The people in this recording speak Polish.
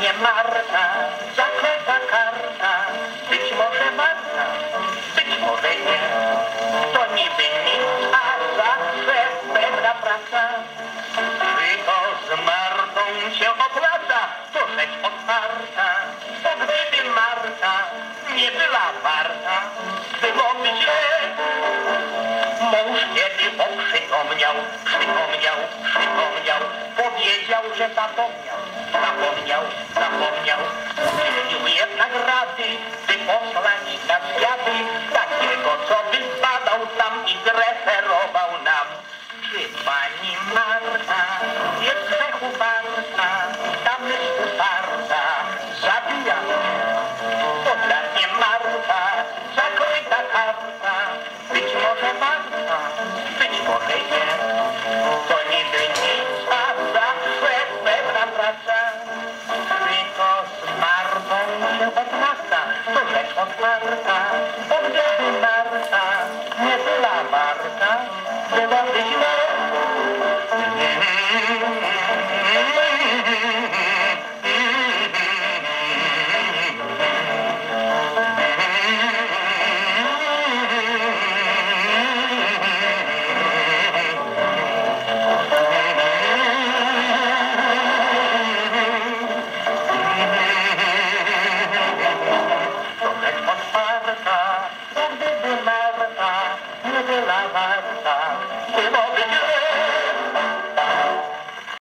nie Marta, zachowa karta, być może Marta, być może nie. To niby nic, a zawsze pewna praca. Czy to z Martą się opłaca, to rzecz otwarta. Bo gdyby Marta nie była warta, byłoby źle. Mąż kiedy oprzytomniał, przypomniał, przypomniał, powiedział, że zapomniał. Pani Marta jest grzechu warta, ta myśl uparta, zabija mnie. To dla mnie Marta, zakryta karta, być może Marta, być może nie. To niby nic, a zawsze pewna praca. Tylko z Martą się odmasta, to rzecz otwarta. Bo gdyby Marta nie była Marta, byłaby. la la la.